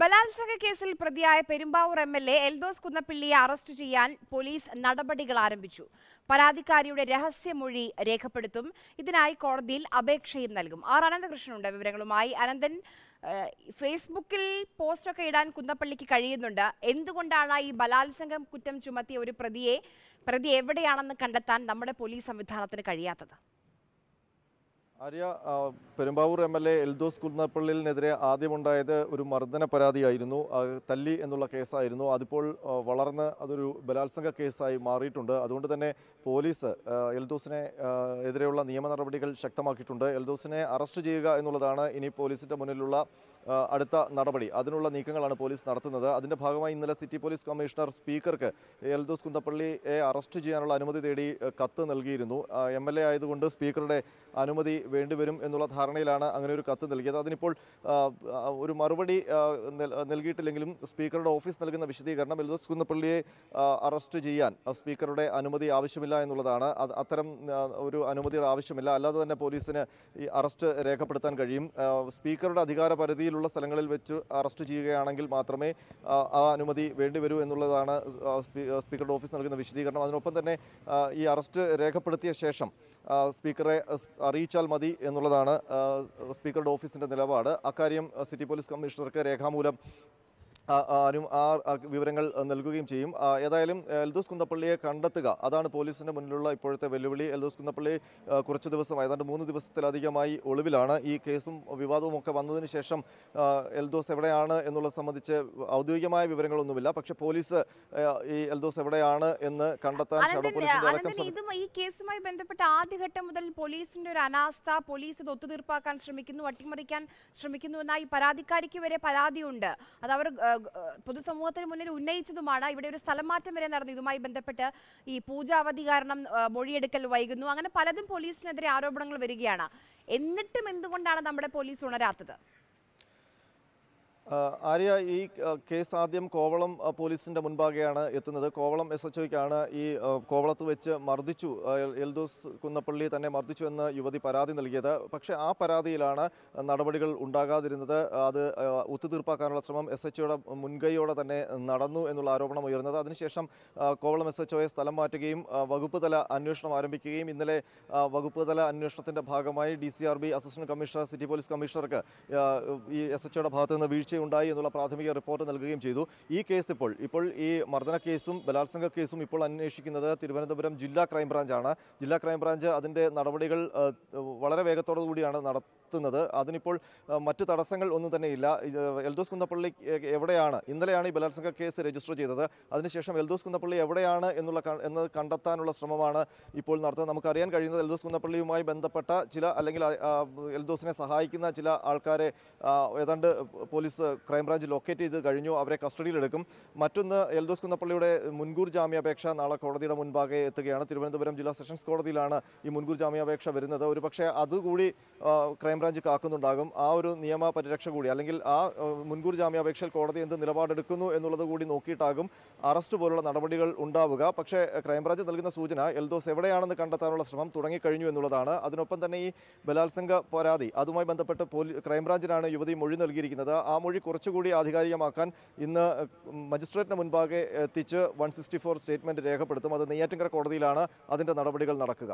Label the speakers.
Speaker 1: ബലാത്സംഗ കേസിൽ പ്രതിയായ Perumbavoor M L A Eldhose കുന്നപ്പിള്ളിയെ arrest ചെയ്യാൻ പോലീസ് നടപടികൾ ആരംഭിച്ചു. പരാതിക്കാരിയുടെ രഹസ്യമൊഴി രേഖപ്പെടുത്തും. ഇതിനായി കോടതിയിൽ അപേക്ഷയും നൽകും. ആർ അനന്തകൃഷ്ണനുണ്ട് വിവരങ്ങളുമായി. അനന്തൻ ഫേസ്ബുക്കിൽ പോസ്റ്റൊക്കെ ഇടാൻ കുന്നപ്പള്ളിക്ക് കഴിയുന്നുണ്ട്. എന്തുകൊണ്ടാണ് ഈ ബലാത്സംഗം കുറ്റം ചുമത്തിയ ഒരു പ്രതിയെ പ്രതി എവിടെയാണെന്ന് കണ്ടെത്താൻ നമ്മുടെ പോലീസ് സംവിധാനത്തിന് കഴിയാത്തത്?
Speaker 2: Arya Perumbavoor M L A Eldhose കുന്നപ്പള്ളിലിനെതിരെ ആദ്യമുണ്ടായത് ഒരു മർദ്ദന പരാതിയായിരുന്നു. തല്ലി എന്നുള്ള കേസായിരുന്നു. അതിപ്പോൾ വളർന്ന് അതൊരു ബലാത്സംഗ കേസായി മാറിയിട്ടുണ്ട്. അതുകൊണ്ട് തന്നെ പോലീസ് എൽദോസിനെ എതിരെയുള്ള നിയമ നടപടികൾ ശക്തമാക്കിയിട്ടുണ്ട്. എൽദോസിനെ അറസ്റ്റ് ചെയ്യുക എന്നുള്ളതാണ് ഇനി പോലീസിന്റെ മുന്നിലുള്ള അടുത്ത നടപടി. അതിനുള്ള നീക്കങ്ങളാണ് പോലീസ് നടത്തുന്നത്. അതിന്റെ ഭാഗമായി ഇന്നലെ സിറ്റി പോലീസ് കമ്മീഷണർ സ്പീക്കർക്ക് എൽദോസ് കുന്തപ്പള്ളിയെ അറസ്റ്റ് ചെയ്യാനുള്ള അനുമതി തേടി കത്ത് നൽകിയിരുന്നു. എം എൽ എ ആയതുകൊണ്ട് സ്പീക്കറുടെ അനുമതി വേണ്ടിവരും എന്നുള്ള ധാരണയിലാണ് അങ്ങനെ ഒരു കത്ത് നൽകിയത്. അതിനിപ്പോൾ ഒരു മറുപടി നൽകിയിട്ടില്ലെങ്കിലും സ്പീക്കറുടെ ഓഫീസ് നൽകുന്ന വിശദീകരണം എൽദോസ് കുന്നപ്പള്ളിയെ അറസ്റ്റ് ചെയ്യാൻ സ്പീക്കറുടെ അനുമതി ആവശ്യമില്ല എന്നുള്ളതാണ്. അത് അത്തരം ഒരു അനുമതിയുടെ ആവശ്യമില്ല. അല്ലാതെ തന്നെ പോലീസിന് ഈ അറസ്റ്റ് രേഖപ്പെടുത്താൻ കഴിയും. സ്പീക്കറുടെ അധികാര പരിധിയിലുള്ള സ്ഥലങ്ങളിൽ വെച്ച് അറസ്റ്റ് ചെയ്യുകയാണെങ്കിൽ മാത്രമേ ആ, അനുമതി വേണ്ടിവരൂ എന്നുള്ളതാണ് സ്പീക്കറുടെ ഓഫീസ് നൽകുന്ന വിശദീകരണം. അതിനൊപ്പം തന്നെ ഈ അറസ്റ്റ് രേഖപ്പെടുത്തിയ ശേഷം സ്പീക്കറെ അറിയിച്ചാൽ മതി എന്നുള്ളതാണ് സ്പീക്കറുടെ ഓഫീസിന്റെ നിലപാട്. അക്കാര്യം സിറ്റി പോലീസ് കമ്മീഷണർക്ക് രേഖാമൂലം ആ, ആ, വിവരങ്ങൾ നൽകുകയും ചെയ്യും. ഏതായാലും എൽദോസ് കുന്നപ്പള്ളിയെ കണ്ടെത്തുക. അതാണ് പോലീസിന്റെ മുന്നിലുള്ള ഇപ്പോഴത്തെ വെല്ലുവിളി. എൽദോസ് കുന്നപ്പള്ളി കുറച്ച് ദിവസം ഏതാണ്ട് മൂന്ന് ദിവസത്തിലധികമായി ഒളിവിലാണ്. ഈ കേസും വിവാദവും ഒക്കെ വന്നതിന് ശേഷം എൽദോസ് എവിടെയാണ് എന്നുള്ളത് സംബന്ധിച്ച് ഔദ്യോഗികമായ വിവരങ്ങളൊന്നുമില്ല. പക്ഷേ പോലീസ് ഈ എൽദോസ് എവിടെയാണ് എന്ന് കണ്ടെത്താൻ ഷാഡോ പോലീസിന്റെ അടക്കം
Speaker 1: ഈ കേസുമായി ബന്ധപ്പെട്ട ആദ്യഘട്ടം മുതൽ പോലീസിന്റെ ഒരു അനാസ്ഥ പോലീസ് ഇത് ഒത്തുതീർപ്പാക്കാൻ ശ്രമിക്കുന്നു അട്ടിമറിക്കാൻ ശ്രമിക്കുന്നു എന്ന ഈ പരാതിക്കാരിക്ക് വരെ പരാതിയുണ്ട്. അത് അവർ പൊതുസമൂഹത്തിന് മുന്നിൽ ഉന്നയിച്ചതുമാണ്. ഇവിടെ ഒരു സ്ഥലം മാറ്റം വരെ നടന്നു. ഇതുമായി ബന്ധപ്പെട്ട് ഈ പൂജാവധി കാരണം മൊഴിയെടുക്കൽ വൈകുന്നു. അങ്ങനെ പലതും പോലീസിനെതിരെ ആരോപണങ്ങൾ വരികയാണ്. എന്നിട്ടും എന്തുകൊണ്ടാണ് നമ്മുടെ പോലീസ് ഉണരാത്തത്?
Speaker 2: ആര്യ ഈ കേസ് ആദ്യം കോവളം പോലീസിന്റെ മുൻപാകെയാണ് എത്തുന്നത്. കോവളം എസ് എച്ച് ഒയ്ക്കാണ് ഈ കോവളത്ത് വെച്ച് മർദ്ദിച്ചു. എൽദോസ് കുന്നപ്പള്ളി തന്നെ മർദ്ദിച്ചു എന്ന് യുവതി പരാതി നൽകിയത്. പക്ഷേ ആ പരാതിയിലാണ് നടപടികൾ ഉണ്ടാകാതിരുന്നത്. അത് ഒത്തുതീർപ്പാക്കാനുള്ള ശ്രമം എസ് എച്ച് ഒയുടെ മുൻകൈയോടെ തന്നെ നടന്നു എന്നുള്ള ആരോപണം ഉയർന്നത്. അതിനുശേഷം കോവളം എസ് എച്ച് ഒയെ സ്ഥലം മാറ്റുകയും വകുപ്പ് തല അന്വേഷണം ആരംഭിക്കുകയും. ഇന്നലെ വകുപ്പ് തല അന്വേഷണത്തിന്റെ ഭാഗമായി D C R B assistant commissioner city police കമ്മീഷണർക്ക് ഈ എസ് എച്ച് ഒയുടെ ഭാഗത്ത് നിന്ന് വീഴ്ചയുണ്ടായി എന്നുള്ള പ്രാഥമിക റിപ്പോർട്ട് നൽകുകയും ചെയ്തു. ഈ കേസ് ഇപ്പോൾ ഇപ്പോൾ ഈ മർദ്ദന കേസും ബലാത്സംഗ കേസും ഇപ്പോൾ അന്വേഷിക്കുന്നത് തിരുവനന്തപുരം ജില്ലാ ക്രൈംബ്രാഞ്ചാണ്. ജില്ലാ ക്രൈംബ്രാഞ്ച് അതിന്റെ നടപടികൾ വളരെ വേഗത്തോടു കൂടിയാണ് നടത്തുന്നത്. അതിനിപ്പോൾ മറ്റ് തടസ്സങ്ങൾ ഒന്നും തന്നെ ഇല്ല. എൽദോസ് കുന്നപ്പള്ളി എവിടെയാണ്? ഇന്നലെയാണ് ഈ ബലാത്സംഗ കേസ് രജിസ്റ്റർ ചെയ്തത്. അതിനുശേഷം എൽദോസ് കുന്നപ്പള്ളി എവിടെയാണ് എന്നുള്ള എന്ന് കണ്ടെത്താനുള്ള ശ്രമമാണ് ഇപ്പോൾ നടത്തുന്നത്. നമുക്കറിയാൻ കഴിയുന്നത് എൽദോസ് കുന്നപ്പള്ളിയുമായി ബന്ധപ്പെട്ട ചില അല്ലെങ്കിൽ എൽദോസിനെ സഹായിക്കുന്ന ചില ആൾക്കാരെ ഏതാണ്ട് പോലീസ് ക്രൈംബ്രാഞ്ച് ലൊക്കേറ്റ് ചെയ്ത് കഴിഞ്ഞു. അവരെ കസ്റ്റഡിയിലെടുക്കും. മറ്റൊന്ന് എൽദോസ് കുന്നപ്പള്ളിയുടെ മുൻകൂർ ജാമ്യാപേക്ഷ നാളെ കോടതിയുടെ മുൻപാകെ എത്തുകയാണ്. തിരുവനന്തപുരം ജില്ലാ സെഷൻസ് കോടതിയിലാണ് ഈ മുൻകൂർ ജാമ്യാപേക്ഷ വരുന്നത്. ഒരു പക്ഷേ അതുകൂടി ആ, ക്രൈംബ്രാഞ്ച് കാക്കുന്നുണ്ടാകും. ആ ഒരു നിയമ പരിരക്ഷ കൂടി അല്ലെങ്കിൽ ആ മുൻകൂർ ജാമ്യാപേക്ഷയിൽ കോടതി എന്ത് നിലപാടെടുക്കുന്നു എന്നുള്ളത് കൂടി നോക്കിയിട്ടാകും അറസ്റ്റ് പോലുള്ള നടപടികൾ ഉണ്ടാവുക. പക്ഷേ ക്രൈംബ്രാഞ്ച് നൽകുന്ന സൂചന എൽദോസ് എവിടെയാണെന്ന് കണ്ടെത്താനുള്ള ശ്രമം തുടങ്ങിക്കഴിഞ്ഞു എന്നുള്ളതാണ്. അതിനൊപ്പം തന്നെ ഈ ബലാത്സംഗ പരാതി അതുമായി ബന്ധപ്പെട്ട് പോലീ ക്രൈംബ്രാഞ്ചിനാണ് യുവതി മൊഴി നൽകിയിരിക്കുന്നത്. ആ മൊഴി കുറച്ചുകൂടി ആധികാരികമാക്കാൻ ഇന്ന് മജിസ്ട്രേറ്റിന് മുൻപാകെ എത്തിച്ച് വൺ സിക്സ്റ്റി ഫോർ സ്റ്റേറ്റ്മെന്റ് രേഖപ്പെടുത്തും. അത് നെയ്യാറ്റിൻകര കോടതിയിലാണ് അതിന്റെ നടപടികൾ നടക്കുക.